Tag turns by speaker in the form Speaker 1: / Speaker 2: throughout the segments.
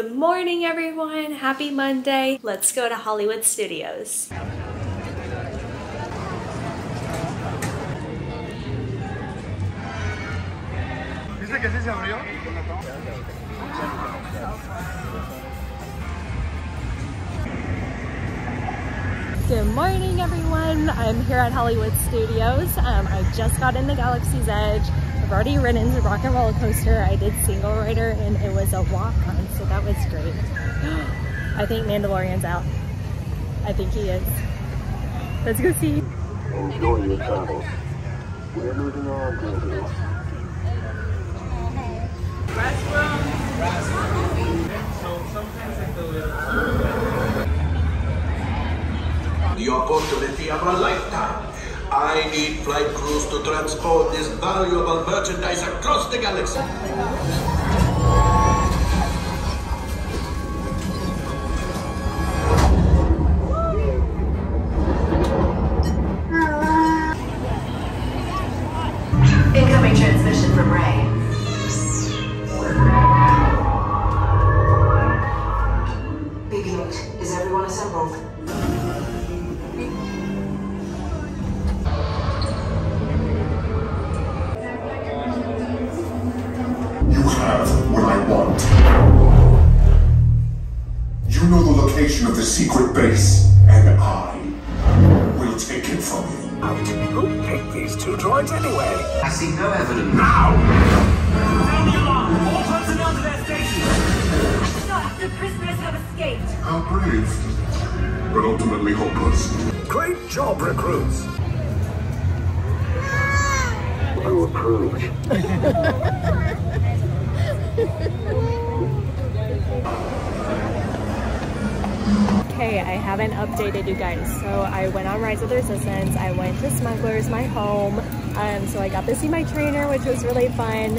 Speaker 1: Good morning, everyone. Happy Monday. Let's go to Hollywood Studios.
Speaker 2: ¿Viste que sí se abrió?
Speaker 1: Good morning, everyone. I'm here at Hollywood Studios. Um, I just got in the Galaxy's Edge. I've already ridden the Rock and Roller Coaster. I did Single Rider and it was a walk-on, so that was great. I think Mandalorian's out. I think he is. Let's go see.
Speaker 3: Enjoy your travels. We're moving on, Grogu.
Speaker 4: The opportunity of a lifetime. I need flight crews to transport this valuable merchandise across the galaxy.
Speaker 3: Location of the secret base, and I will take it from you.
Speaker 4: Who picked these two droids anyway?
Speaker 5: I see no evidence.
Speaker 4: Now!
Speaker 6: Stop! The alarm! All personnel to their stations! The prisoners have escaped!
Speaker 3: How brave, but ultimately hopeless.
Speaker 4: Great job, recruits.
Speaker 3: You approved.
Speaker 1: Okay, I haven't updated you guys. So I went on Rise of the Resistance. I went to Smuggler's, my home. Um, so I got to see my trainer, which was really fun.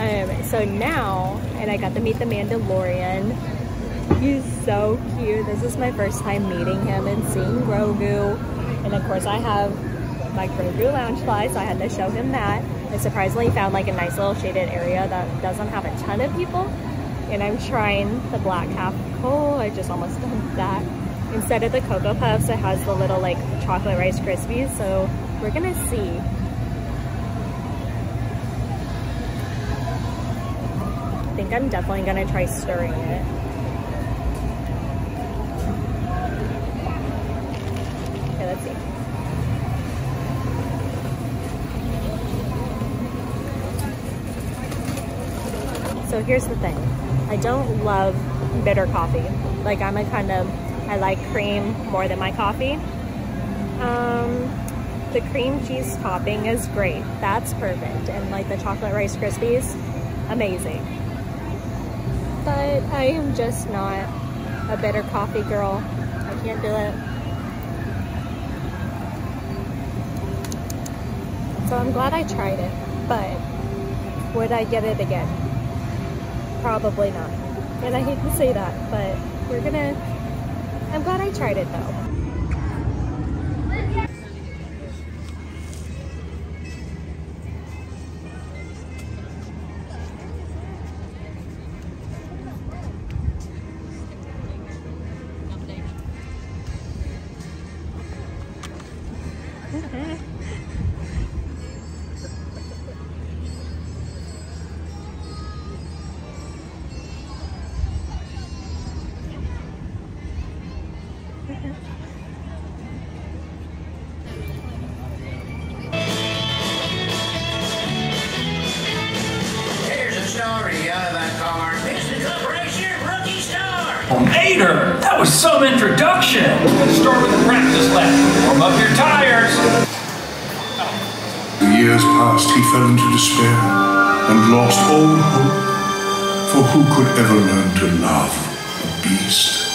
Speaker 1: Um, so now, and I got to meet the Mandalorian. He's so cute. This is my first time meeting him and seeing Grogu. And of course I have my Grogu Loungefly, so I had to show him that. I surprisingly found like a nice little shaded area that doesn't have a ton of people. And I'm trying the black half coal. I just almost done that. Instead of the Cocoa Puffs, it has the little like chocolate Rice Krispies. So we're gonna see. I think I'm definitely gonna try stirring it. Okay, let's see. So here's the thing. I don't love bitter coffee. Like I'm a kind of, I like cream more than my coffee. Um, the cream cheese topping is great. That's perfect. And like the chocolate Rice Krispies, amazing. But I am just not a bitter coffee girl. I can't do it. So I'm glad I tried it, but would I get it again? Probably not. And I hate to say that, but we're gonna, I'm glad I tried it though.
Speaker 7: Vader, that was some introduction. Start with a practice lesson. Warm up your tires.
Speaker 3: The years passed, he fell into despair and lost all hope. For who could ever learn to love a beast?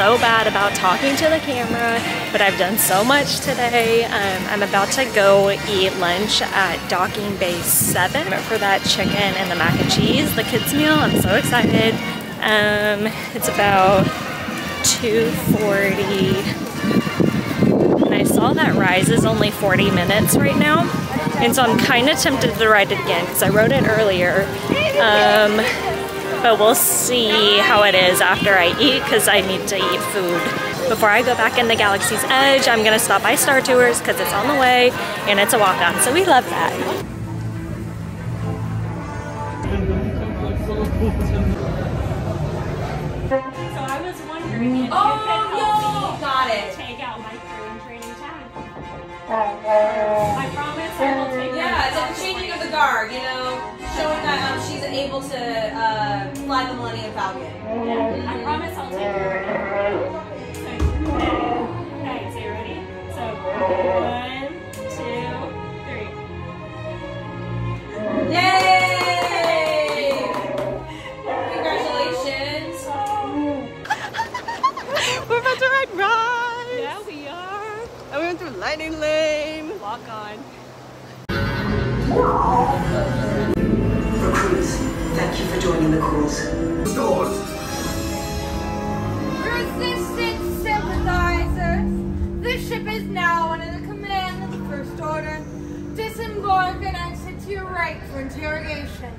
Speaker 1: So bad about talking to the camera, but I've done so much today. Um, I'm about to go eat lunch at Docking Bay 7 for that chicken and the mac and cheese, the kids meal. I'm so excited. Um, it's about 2.40 and I saw that Rise is only 40 minutes right now. And so I'm kind of tempted to ride it again because I rode it earlier. Um, but we'll see how it is after I eat because I need to eat food. Before I go back in the Galaxy's Edge, I'm gonna stop by Star Tours because it's on the way and it's a walk-on, so we love that. So I was wondering if
Speaker 6: Oh,
Speaker 1: you could help me
Speaker 6: Got it.
Speaker 1: take out my crewing training tag. Uh, uh, I promise I will take uh,
Speaker 6: Yeah, it's like the changing of the guard, you know, able to uh, fly the Millennium Falcon.
Speaker 1: Yeah, I promise I'll take care of it. Okay, so you ready? So, one, two, three.
Speaker 6: Yay! Congratulations.
Speaker 8: We're about to ride Rise!
Speaker 1: Yeah, we are.
Speaker 8: And we went through Lightning Lane.
Speaker 1: Walk on.
Speaker 5: The cause.
Speaker 9: Resistance sympathizers! This ship is now under the command of the First Order. Disembark and exit to your right for interrogation.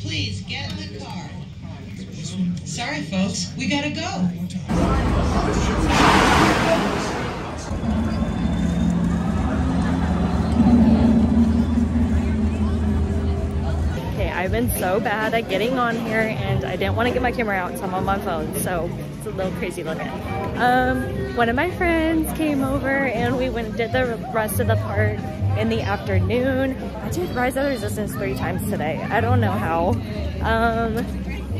Speaker 10: Please get in the car. Sorry, folks, we gotta go.
Speaker 1: Been so bad at getting on here and I didn't want to get my camera out, so I'm on my phone, so it's a little crazy looking. Um, one of my friends came over and we went and did the rest of the park in the afternoon. I did Rise of the Resistance three times today. I don't know how. Um,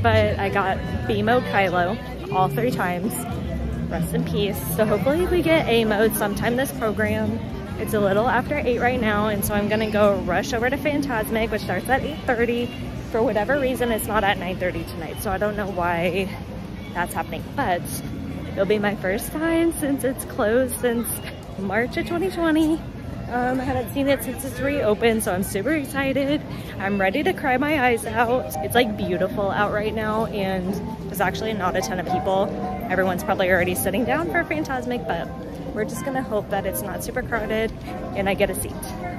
Speaker 1: but I got B mode Kylo all three times. Rest in peace. So hopefully we get A mode sometime this program. It's a little after 8 right now, and so I'm gonna go rush over to Fantasmic, which starts at 8.30. For whatever reason, it's not at 9.30 tonight, so I don't know why that's happening. But it'll be my first time since it's closed since March of 2020. Um, I haven't seen it since it's reopened, so I'm super excited. I'm ready to cry my eyes out. It's like beautiful out right now, and there's actually not a ton of people. Everyone's probably already sitting down for Fantasmic, but we're just gonna hope that it's not super crowded and I get a seat.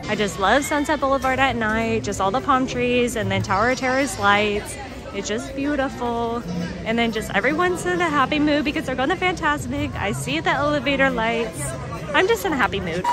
Speaker 1: I just love Sunset Boulevard at night, just all the palm trees and then Tower of Terror's lights. It's just beautiful. And then just everyone's in a happy mood because they're going to Fantasmic. I see the elevator lights. I'm just in a happy mood.